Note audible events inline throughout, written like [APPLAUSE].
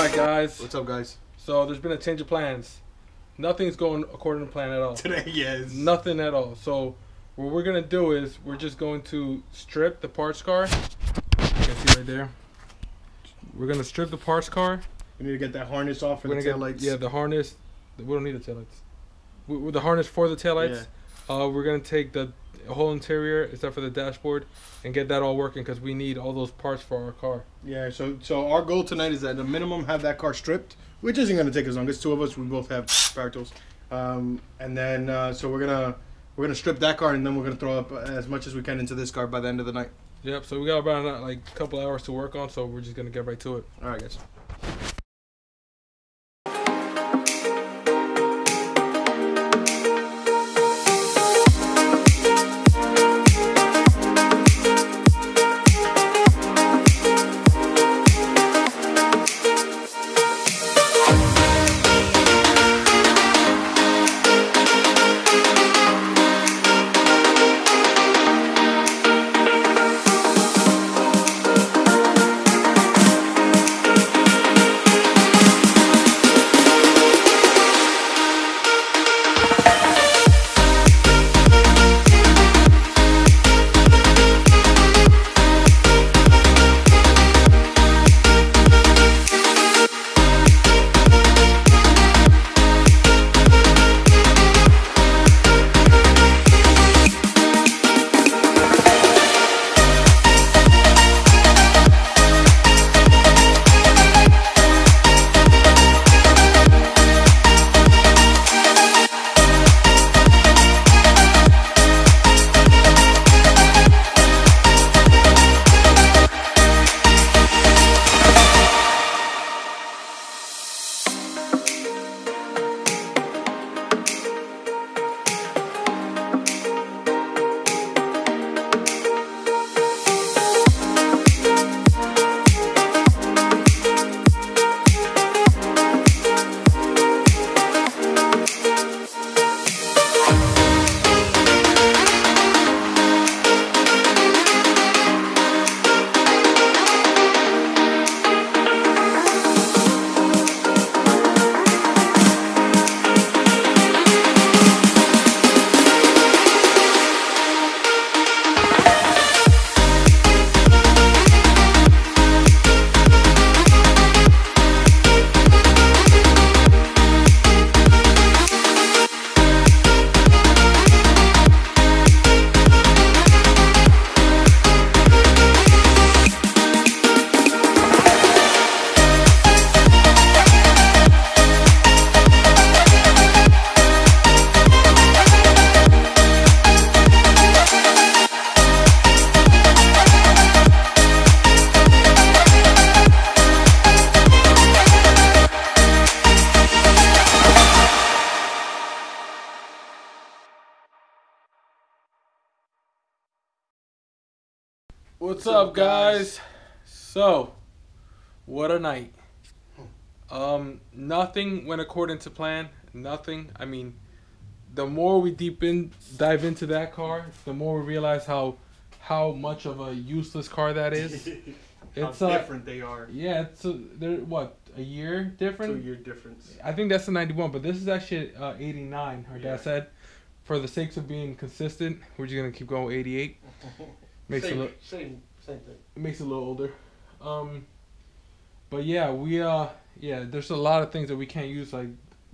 right, guys. What's up, guys? So there's been a change of plans. Nothing's going according to plan at all. Today, [LAUGHS] yes. Nothing at all. So what we're gonna do is we're just going to strip the parts car. You can see right there. We're gonna strip the parts car. We need to get that harness off for We're the tail lights. yeah the harness. We don't need the taillights. We- the harness for the taillights. Uh, we're gonna take the whole interior except for the dashboard and get that all working because we need all those parts for our car. Yeah. So, so our goal tonight is that the minimum have that car stripped, which isn't gonna take as long. It's two of us. We both have power tools. Um, and then uh, so we're gonna we're gonna strip that car, and then we're gonna throw up as much as we can into this car by the end of the night. Yep. So we got about uh, like a couple hours to work on, so we're just gonna get right to it. All right, guys. What's, What's up, guys? guys? So, what a night. Um, nothing went according to plan. Nothing. I mean, the more we deep in dive into that car, the more we realize how how much of a useless car that is. [LAUGHS] It's How uh, different they are. yeah, it's a, they're what a year different. Two year difference. I think that's the 91, but this is actually uh, 89, her Yeah. dad said. For the sakes of being consistent, we're just going to keep going 88. [LAUGHS] Makes same, it look same same thing. it makes it a little older. Um but yeah, we uh yeah, there's a lot of things that we can't use like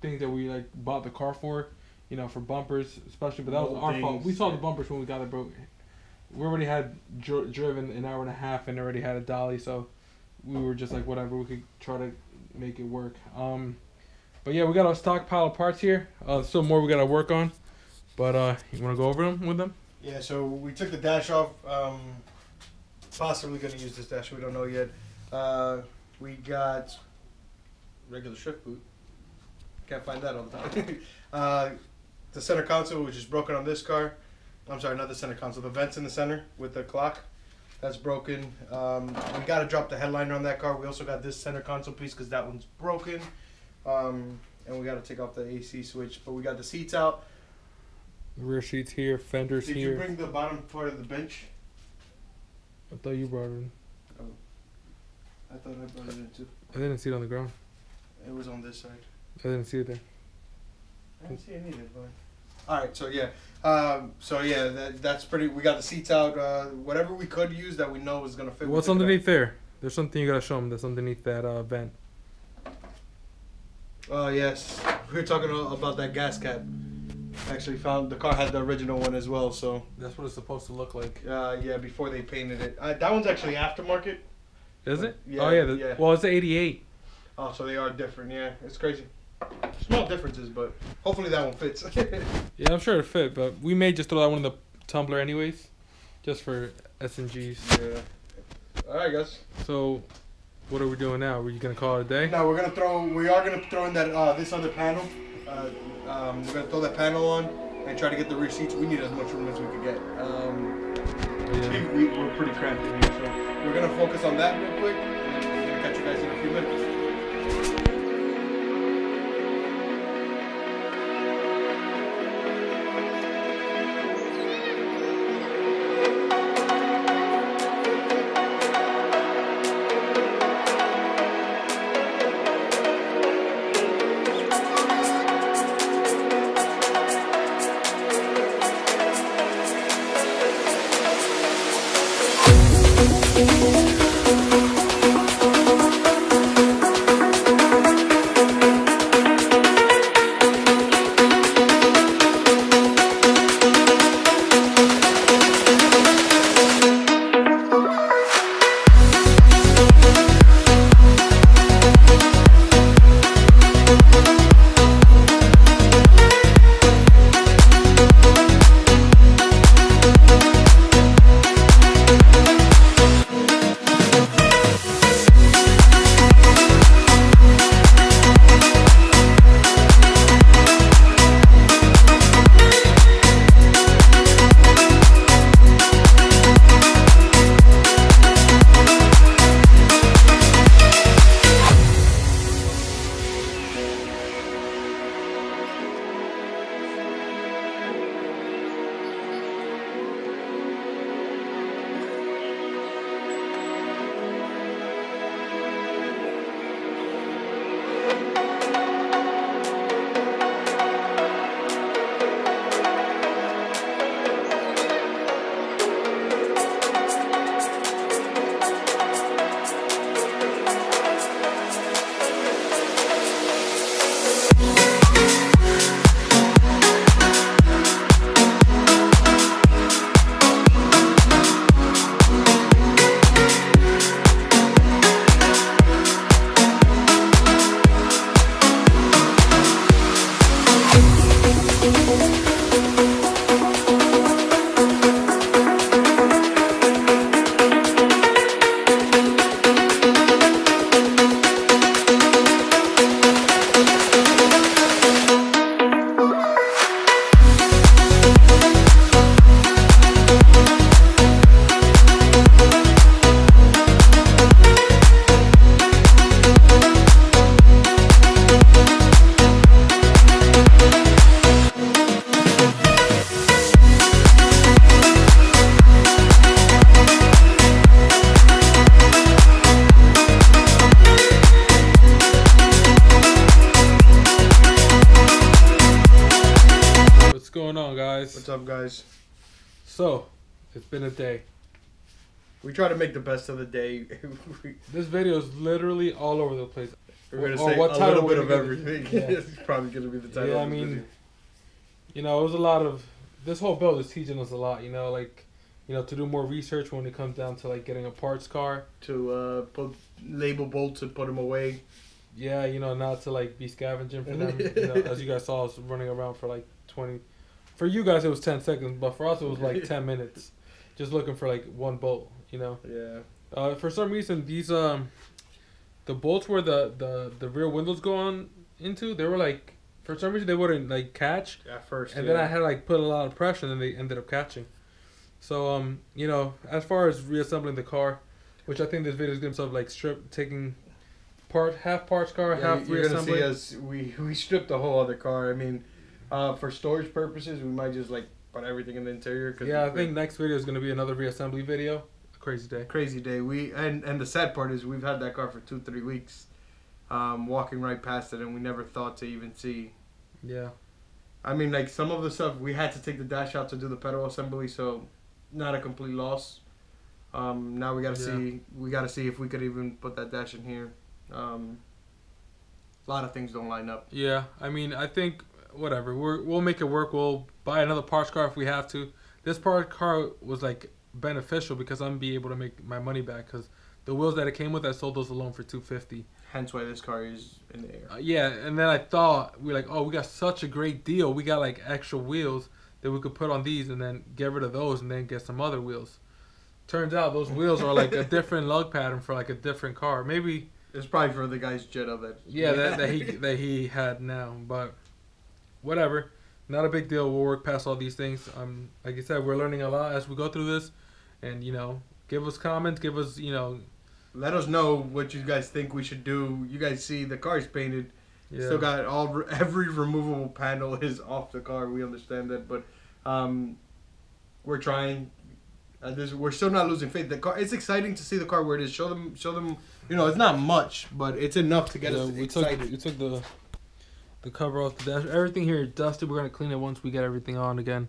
things that we like bought the car for, you know, for bumpers especially, but that was our fault. Moldings, We saw the yeah. bumpers when we got it broke. We already had dri- driven an hour and a half and already had a dolly, so we were just like whatever, we could try to make it work. Um but yeah, we got a stockpile of parts here. Uh still more we got to work on. But uh you want to go over them with them? Yeah, so we took the dash off. Um, possibly going to use this dash. We don't know yet. Uh, we got regular shift boot. Can't find that all the time. [LAUGHS] uh, the center console, which is broken on this car. I'm sorry, not the center console. The vents in the center with the clock. That's broken. Um, we got to drop the headliner on that car. We also got this center console piece because that one's broken. Um, and we got to take off the AC switch. But we got the seats out. Rear seats here, fenders Did here. you bring the bottom part of the bench? I thought you brought it in. I thought I brought it in too. I didn't see it on the ground. It was on this side. I didn't see it there. I didn't see any of it either, but. All right, so yeah, um, so yeah, that that's pretty. We got the seats out. Uh, whatever we could use that we know is gonna fit. What's took it out. underneath there? There's something you gotta show them. That's underneath that uh, vent. Oh yes, we were talking about that gas cap. Actually, found the car had the original one as well. So That's what it's supposed to look like. uh, yeah, before they painted it, uh, that one's actually aftermarket. Is it? Yeah, oh yeah. The, yeah. Well, it's an 88. Oh, so they are different. Yeah, it's crazy. Small differences, but hopefully that one fits. [LAUGHS] Yeah, I'm sure it fit, but we may just throw that one in the tumbler anyways, just for S and Gs. yeah. All right, guys. So, what are we doing now? Are you gonna call it a day? Now we're gonna throw. We are gonna throw in that uh, this other panel. Uh, um, we're gonna throw that panel on and try to get the rear seats. We need as much room as we could get. Um, Yeah. we, we, we're pretty cramped in here, so we're gonna focus on that real quick, and then we're gonna catch you guys in a few minutes. Been a day. We try to make the best of the day. [LAUGHS] This video is literally all over the place. We're gonna Or say what a title little bit of everything. Yeah. [LAUGHS] it's probably gonna be the title. Yeah, I mean. You know, it was a lot of. This whole build is teaching us a lot. You know, like, you know, to do more research when it comes down to like getting a parts car. to uh, put label bolts and put them away. Yeah, you know, not to like be scavenging for [LAUGHS] them. you know, as you guys saw, us running around for like twenty. For you guys, it was ten seconds, but for us, it was like ten minutes, just looking for like one bolt. You know. Yeah. Uh, for some reason, these um, the bolts where the the the rear windows go on into, they were like, for some reason they wouldn't like catch, At first. and yeah. then I had to like put a lot of pressure, and then they ended up catching. So um, you know, as far as reassembling the car, which I think this video is gonna sort of like strip taking part half parts car, Yeah, half you're gonna see us. We [LAUGHS] we stripped the whole other car. I mean, uh, for storage purposes, we might just like put everything in the interior. Cause Yeah, I think next video is gonna be another reassembly video crazy day. crazy day. We and and the sad part is we've had that car for two three weeks, um, walking right past it, and we never thought to even see. Yeah. I mean, like some of the stuff we had to take the dash out to do the pedal assembly, so not a complete loss. Um, now we got to Yeah. see we got to see if we could even put that dash in here. Um, a lot of things don't line up. Yeah, I mean, I think whatever. We're, we'll make it work. We'll buy another parts car if we have to. This part car was like beneficial because I'm be able to make my money back because the wheels that it came with, I sold those alone for two fifty. Hence why this car is in the air. Uh, yeah, and then I thought we are like, oh, we got such a great deal. We got like extra wheels that we could put on these and then get rid of those and then get some other wheels. Turns out those wheels are like a [LAUGHS] different lug pattern for like a different car. Maybe It's probably for the guy's Jetta that. yeah, that, that he that he had now, but whatever. Not a big deal. We'll work past all these things. Um, like I said, we're learning a lot as we go through this, and you know, give us comments, give us you know, Let us know what you guys think we should do. You guys see the car's painted. yeah, Still got all [LAUGHS] every removable panel is off the car. We understand that, but um, we're trying. Uh, this, we're still not losing faith. The car. It's exciting to see the car where it is. Show them. Show them. You know, it's not much, but it's enough to get Yeah, us we excited. took we took the the cover off the dash. Everything here is dusted. We're gonna clean it once we get everything on again.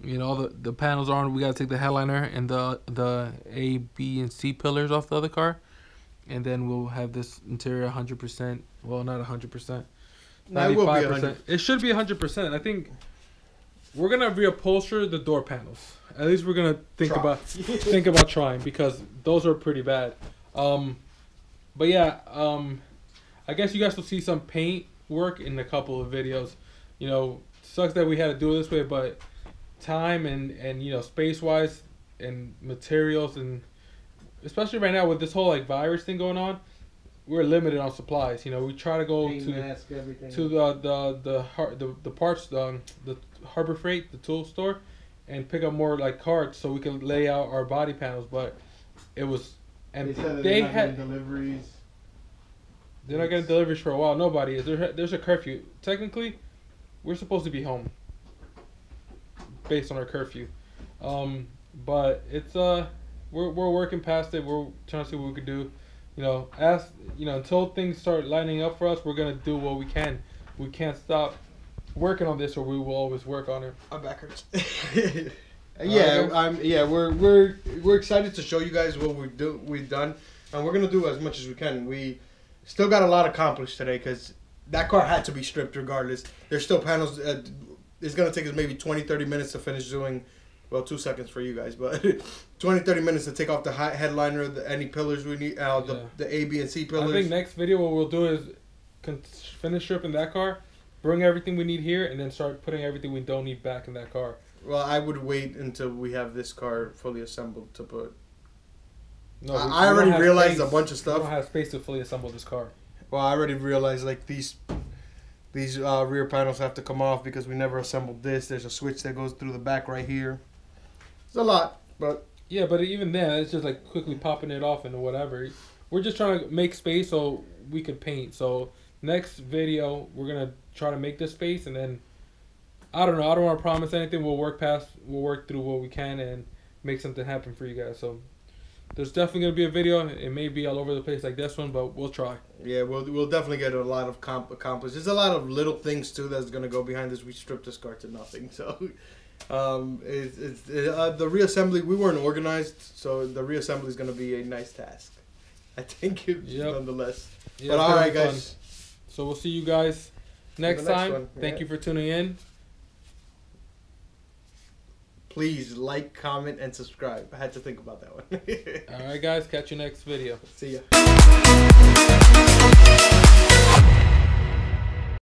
You know, all the the panels are on. We gotta take the headliner and the the A, B, and C pillars off the other car, and then we'll have this interior 100. percent Well, not 100 percent. No, it will be 95 100. percent. It should be 100 percent. I think we're gonna reupholster the door panels. At least we're gonna think Try. about [LAUGHS] think about trying because those are pretty bad. Um, but yeah, um, I guess you guys will see some paint work in a couple of videos. You know, sucks that we had to do it this way, but time and and you know space wise and materials and especially right now with this whole like virus thing going on, we're limited on supplies. You know, we try to go to mask, to the the the har- the, the parts the, um, the Harbor Freight the tool store and pick up more like carts so we can lay out our body panels but it was and they, had deliveries. They're not getting deliveries for a while. Nobody is. There there's a curfew. Technically we're supposed to be home based on our curfew. Um but it's uh we're, we're working past it. We're trying to see what we could do. You know as you know until things start lining up for us we're gonna do what we can. We can't stop working on this or we will always work on it. My back hurts. [LAUGHS] yeah, I'm. Yeah, we're we're we're excited to show you guys what we do we've done, and we're gonna do as much as we can. We still got a lot accomplished today because that car had to be stripped regardless. There's still panels. Uh, it's gonna take us maybe 20, 30 minutes to finish doing. Well, two seconds for you guys, but [LAUGHS] 20, 30 minutes to take off the headliner, the, any pillars we need, uh, the, Yeah. the A, B, and C pillars. I think next video what we'll do is con- finish stripping that car, bring everything we need here, and then start putting everything we don't need back in that car. well, I would wait until we have this car fully assembled to put. No, I- we- I we already realized space. a bunch of We stuff. don't have space to fully assemble this car. Well, I already realized like these these uh, rear panels have to come off because we never assembled this. There's a switch that goes through the back right here. It's a lot, but Yeah, but even then, it's just like quickly popping it off and whatever. We're just trying to make space so we can paint. So next video, we're gonna try to make this space, and then I don't know. I don't want to promise anything. We'll work past. We'll work through what we can and make something happen for you guys. So there's definitely gonna be a video. It may be all over the place like this one, but we'll try. yeah, we'll we'll definitely get a lot of comp accomplished. There's a lot of little things too that's gonna go behind this. We stripped this car to nothing, [LAUGHS] so. Um, it's, it's uh, the reassembly. We weren't organized, so the reassembly is going to be a nice task. [LAUGHS] I think, it, [LAUGHS] Yep. nonetheless. Yeah, but all right, gonna be fun. guys. So we'll see you guys next, next time. one, Thank yeah. you for tuning in. Please like, comment, and subscribe. I had to think about that one. [LAUGHS] All right, guys. Catch you next video. See ya.